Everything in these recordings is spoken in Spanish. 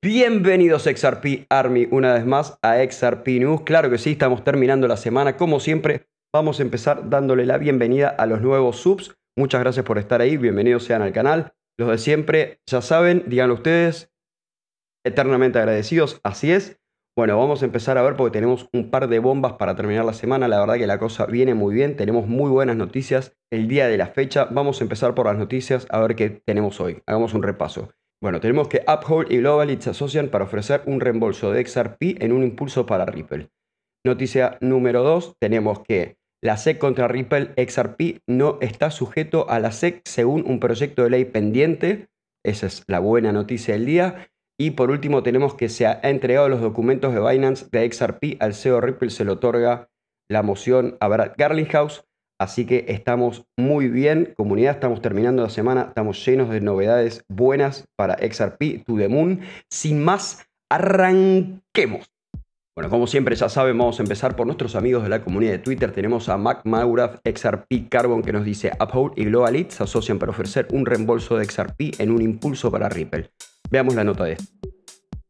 Bienvenidos XRP Army una vez más a XRP News. Claro que sí, estamos terminando la semana. Como siempre, vamos a empezar dándole la bienvenida a los nuevos subs. Muchas gracias por estar ahí. Bienvenidos sean al canal. Los de siempre, ya saben, díganlo ustedes. Eternamente agradecidos. Así es. Bueno, vamos a empezar a ver porque tenemos un par de bombas para terminar la semana. La verdad que la cosa viene muy bien. Tenemos muy buenas noticias el día de la fecha. Vamos a empezar por las noticias a ver qué tenemos hoy. Hagamos un repaso. Bueno, tenemos que Uphold y Globalit se asocian para ofrecer un reembolso de XRP en un impulso para Ripple. Noticia número 2, tenemos que la SEC contra Ripple XRP no está sujeto a la SEC según un proyecto de ley pendiente. Esa es la buena noticia del día. Y por último tenemos que se ha entregado los documentos de Binance de XRP al CEO Ripple, se le otorga la moción a Brad Garlinghouse. Así que estamos muy bien, comunidad, estamos terminando la semana, estamos llenos de novedades buenas para XRP, To The Moon. Sin más, arranquemos. Bueno, como siempre ya saben, vamos a empezar por nuestros amigos de la comunidad de Twitter. Tenemos a Mac Maurath, XRP Carbon, que nos dice Uphold y Global It se asocian para ofrecer un reembolso de XRP en un impulso para Ripple. Veamos la nota de esto.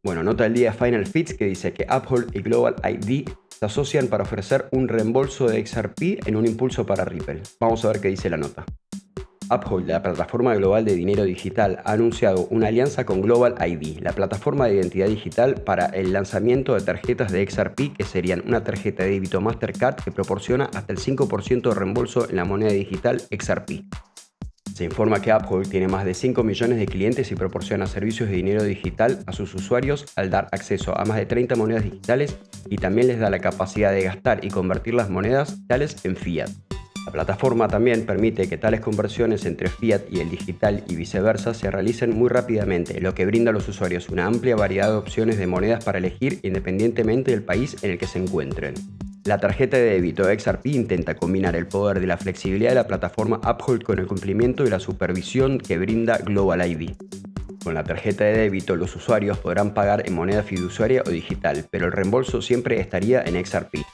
Bueno, nota del día Final Fits que dice que Uphold y Global ID se asocian para ofrecer un reembolso de XRP en un impulso para Ripple. Vamos a ver qué dice la nota. Uphold, la plataforma global de dinero digital, ha anunciado una alianza con Global ID, la plataforma de identidad digital para el lanzamiento de tarjetas de XRP que serían una tarjeta de débito Mastercard que proporciona hasta el 5% de reembolso en la moneda digital XRP. Se informa que Uphold tiene más de 5 millones de clientes y proporciona servicios de dinero digital a sus usuarios al dar acceso a más de 30 monedas digitales y también les da la capacidad de gastar y convertir las monedas digitales en fiat. La plataforma también permite que tales conversiones entre fiat y el digital y viceversa se realicen muy rápidamente, lo que brinda a los usuarios una amplia variedad de opciones de monedas para elegir independientemente del país en el que se encuentren. La tarjeta de débito XRP intenta combinar el poder de la flexibilidad de la plataforma Uphold con el cumplimiento y la supervisión que brinda Global ID. Con la tarjeta de débito los usuarios podrán pagar en moneda fiduciaria o digital, pero el reembolso siempre estaría en XRP.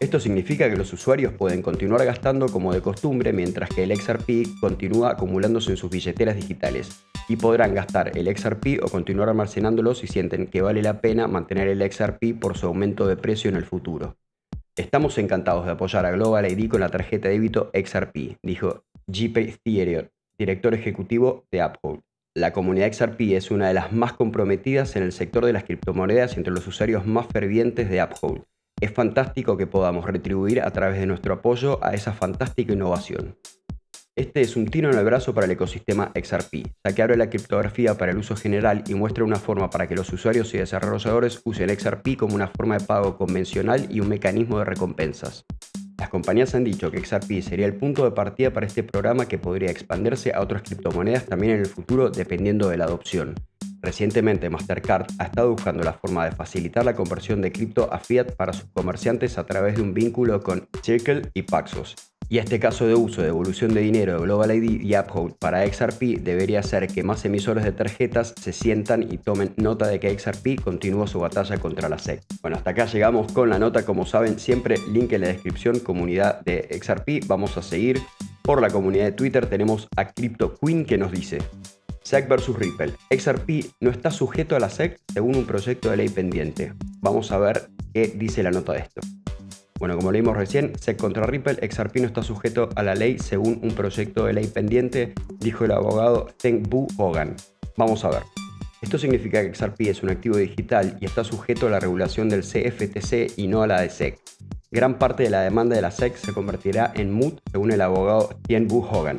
Esto significa que los usuarios pueden continuar gastando como de costumbre mientras que el XRP continúa acumulándose en sus billeteras digitales y podrán gastar el XRP o continuar almacenándolo si sienten que vale la pena mantener el XRP por su aumento de precio en el futuro. Estamos encantados de apoyar a Global ID con la tarjeta de débito XRP, dijo JP Theater, director ejecutivo de Uphold. La comunidad XRP es una de las más comprometidas en el sector de las criptomonedas entre los usuarios más fervientes de Uphold. Es fantástico que podamos retribuir a través de nuestro apoyo a esa fantástica innovación. Este es un tiro en el brazo para el ecosistema XRP, ya que abre la criptografía para el uso general y muestra una forma para que los usuarios y desarrolladores usen XRP como una forma de pago convencional y un mecanismo de recompensas. Las compañías han dicho que XRP sería el punto de partida para este programa que podría expandirse a otras criptomonedas también en el futuro dependiendo de la adopción. Recientemente Mastercard ha estado buscando la forma de facilitar la conversión de cripto a fiat para sus comerciantes a través de un vínculo con Circle y Paxos, y este caso de uso de evolución de dinero de Global ID y Uphold para XRP debería ser que más emisores de tarjetas se sientan y tomen nota de que XRP continúa su batalla contra la SEC. Bueno, hasta acá llegamos con la nota, como saben, siempre link en la descripción, comunidad de XRP. Vamos a seguir por la comunidad de Twitter, tenemos a Crypto Queen que nos dice SEC versus Ripple. XRP no está sujeto a la SEC según un proyecto de ley pendiente. Vamos a ver qué dice la nota de esto. Bueno, como leímos recién, SEC contra Ripple, XRP no está sujeto a la ley según un proyecto de ley pendiente, dijo el abogado Teng Bu Hogan. Vamos a ver. Esto significa que XRP es un activo digital y está sujeto a la regulación del CFTC y no a la de SEC. Gran parte de la demanda de la SEC se convertirá en MUT según el abogado Tien Bu Hogan.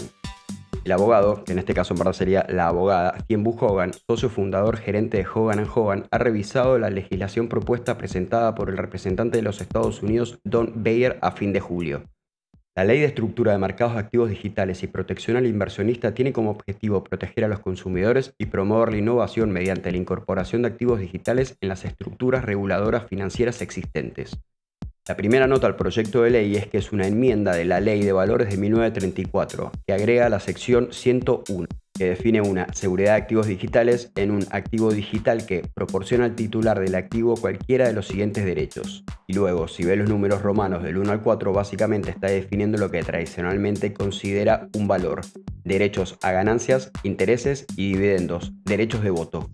El abogado, que en este caso en verdad sería la abogada, Bu Hogan, socio fundador gerente de Hogan Hogan, ha revisado la legislación propuesta presentada por el representante de los Estados Unidos, Don Bayer, a fin de julio. La Ley de Estructura de Mercados de Activos Digitales y Protección al Inversionista tiene como objetivo proteger a los consumidores y promover la innovación mediante la incorporación de activos digitales en las estructuras reguladoras financieras existentes. La primera nota al proyecto de ley es que es una enmienda de la Ley de Valores de 1934, que agrega la sección 101, que define una seguridad de activos digitales en un activo digital que proporciona al titular del activo cualquiera de los siguientes derechos. Y luego, si ve los números romanos del 1 al 4, básicamente está definiendo lo que tradicionalmente considera un valor. Derechos a ganancias, intereses y dividendos, derechos de voto.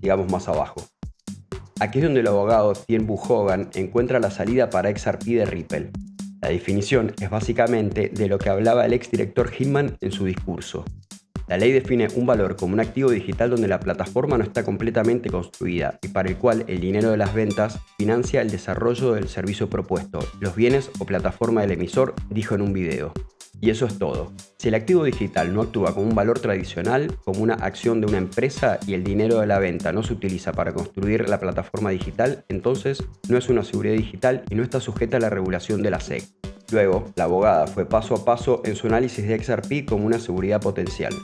digamos más abajo. Aquí es donde el abogado Tien Hogan encuentra la salida para XRP de Ripple. La definición es básicamente de lo que hablaba el exdirector Hinman en su discurso. La ley define un valor como un activo digital donde la plataforma no está completamente construida y para el cual el dinero de las ventas financia el desarrollo del servicio propuesto, los bienes o plataforma del emisor, dijo en un video. Y eso es todo. Si el activo digital no actúa como un valor tradicional, como una acción de una empresa y el dinero de la venta no se utiliza para construir la plataforma digital, entonces no es una seguridad digital y no está sujeta a la regulación de la SEC. Luego, la abogada fue paso a paso en su análisis de XRP como una seguridad potencial.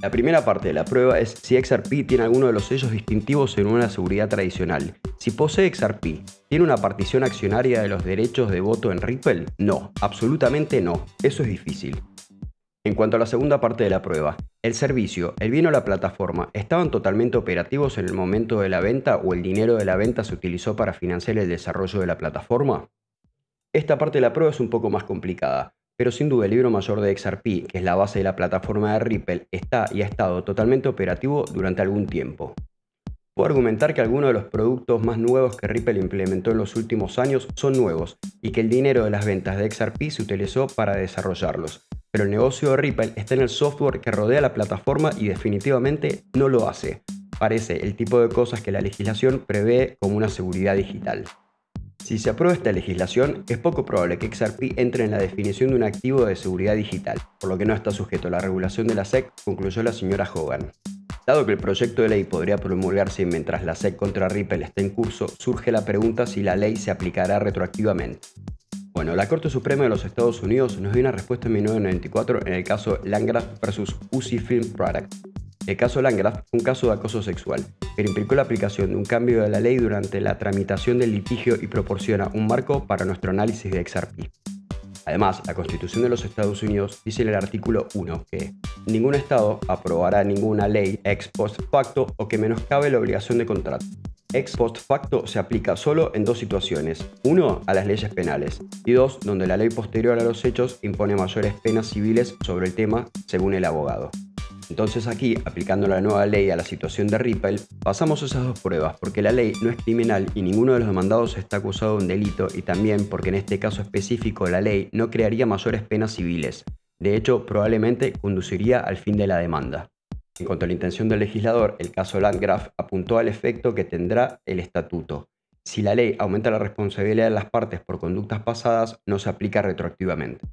La primera parte de la prueba es si XRP tiene alguno de los sellos distintivos en una seguridad tradicional. Si posee XRP, ¿tiene una partición accionaria de los derechos de voto en Ripple? No, absolutamente no. Eso es difícil. En cuanto a la segunda parte de la prueba, ¿el servicio, el bien o la plataforma estaban totalmente operativos en el momento de la venta o el dinero de la venta se utilizó para financiar el desarrollo de la plataforma? Esta parte de la prueba es un poco más complicada, pero sin duda el libro mayor de XRP, que es la base de la plataforma de Ripple, está y ha estado totalmente operativo durante algún tiempo. Puedo argumentar que algunos de los productos más nuevos que Ripple implementó en los últimos años son nuevos y que el dinero de las ventas de XRP se utilizó para desarrollarlos. Pero el negocio de Ripple está en el software que rodea la plataforma y definitivamente no lo hace. Parece el tipo de cosas que la legislación prevé como una seguridad digital. Si se aprueba esta legislación, es poco probable que XRP entre en la definición de un activo de seguridad digital, por lo que no está sujeto a la regulación de la SEC, concluyó la señora Hogan. Dado que el proyecto de ley podría promulgarse mientras la SEC contra Ripple está en curso, surge la pregunta si la ley se aplicará retroactivamente. Bueno, la Corte Suprema de los Estados Unidos nos dio una respuesta en 1994 en el caso Landgraf vs. UC Film Product. El caso Landgraf fue un caso de acoso sexual, pero implicó la aplicación de un cambio de la ley durante la tramitación del litigio y proporciona un marco para nuestro análisis de XRP. Además, la Constitución de los Estados Unidos dice en el artículo 1 que ningún Estado aprobará ninguna ley ex post facto o que menoscabe la obligación de contrato. Ex post facto se aplica solo en dos situaciones. Uno, a las leyes penales. Y dos, donde la ley posterior a los hechos impone mayores penas civiles sobre el tema, según el abogado. Entonces aquí, aplicando la nueva ley a la situación de Ripple, pasamos esas dos pruebas, porque la ley no es criminal y ninguno de los demandados está acusado de un delito, y también porque en este caso específico la ley no crearía mayores penas civiles. De hecho, probablemente conduciría al fin de la demanda. En cuanto a la intención del legislador, el caso Landgraf apuntó al efecto que tendrá el estatuto. Si la ley aumenta la responsabilidad de las partes por conductas pasadas, no se aplica retroactivamente.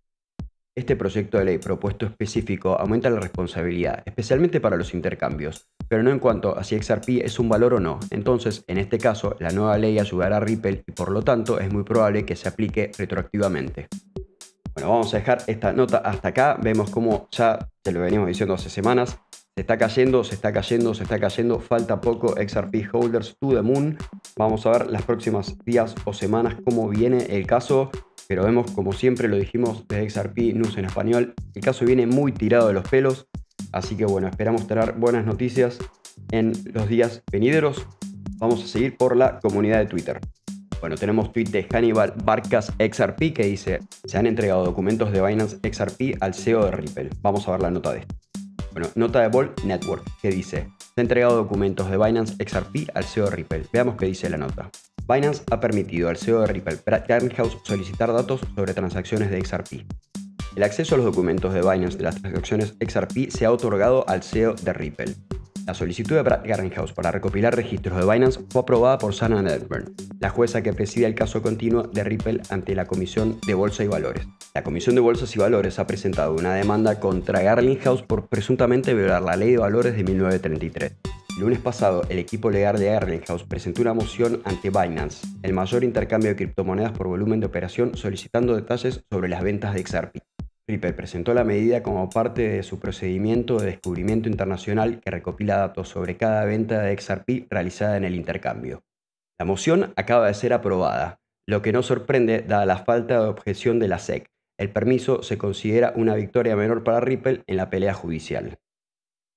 Este proyecto de ley propuesto específico aumenta la responsabilidad, especialmente para los intercambios, pero no en cuanto a si XRP es un valor o no. Entonces, en este caso, la nueva ley ayudará a Ripple y por lo tanto es muy probable que se aplique retroactivamente. Bueno, vamos a dejar esta nota hasta acá. Vemos cómo ya se lo venimos diciendo hace semanas. Se está cayendo, se está cayendo, se está cayendo. Falta poco XRP Holders to the Moon. Vamos a ver las próximas días o semanas cómo viene el caso pero vemos como siempre lo dijimos desde XRP News en español, el caso viene muy tirado de los pelos, así que bueno, esperamos tener buenas noticias en los días venideros. Vamos a seguir por la comunidad de Twitter. Bueno, tenemos tweet de Hannibal Barcas XRP que dice, se han entregado documentos de Binance XRP al CEO de Ripple. Vamos a ver la nota de esto. Bueno, nota de Bolt Network que dice, se han entregado documentos de Binance XRP al CEO de Ripple. Veamos qué dice la nota. Binance ha permitido al CEO de Ripple, Brad Garlinghouse, solicitar datos sobre transacciones de XRP. El acceso a los documentos de Binance de las transacciones XRP se ha otorgado al CEO de Ripple. La solicitud de Brad Garlinghouse para recopilar registros de Binance fue aprobada por Sana Edburn, la jueza que preside el caso continuo de Ripple ante la Comisión de Bolsa y Valores. La Comisión de Bolsas y Valores ha presentado una demanda contra Garlinghouse por presuntamente violar la Ley de Valores de 1933. Lunes pasado, el equipo legal de Erlinghaus presentó una moción ante Binance, el mayor intercambio de criptomonedas por volumen de operación, solicitando detalles sobre las ventas de XRP. Ripple presentó la medida como parte de su procedimiento de descubrimiento internacional que recopila datos sobre cada venta de XRP realizada en el intercambio. La moción acaba de ser aprobada, lo que no sorprende dada la falta de objeción de la SEC. El permiso se considera una victoria menor para Ripple en la pelea judicial.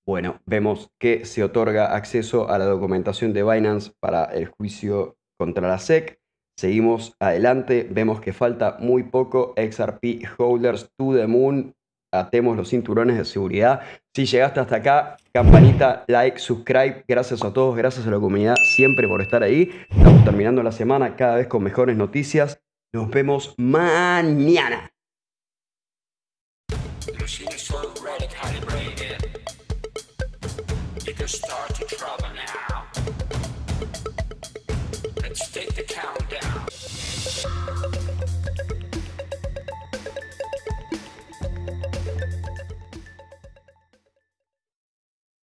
Bueno, vemos que se otorga acceso a la documentación de Binance para el juicio contra la SEC. Seguimos adelante, vemos que falta muy poco XRP Holders to the Moon. atemos los cinturones de seguridad. Si llegaste hasta acá, campanita, like, subscribe. Gracias a todos, gracias a la comunidad siempre por estar ahí. Estamos terminando la semana cada vez con mejores noticias. Nos vemos mañana. make a start to trouble now. Let's take the countdown.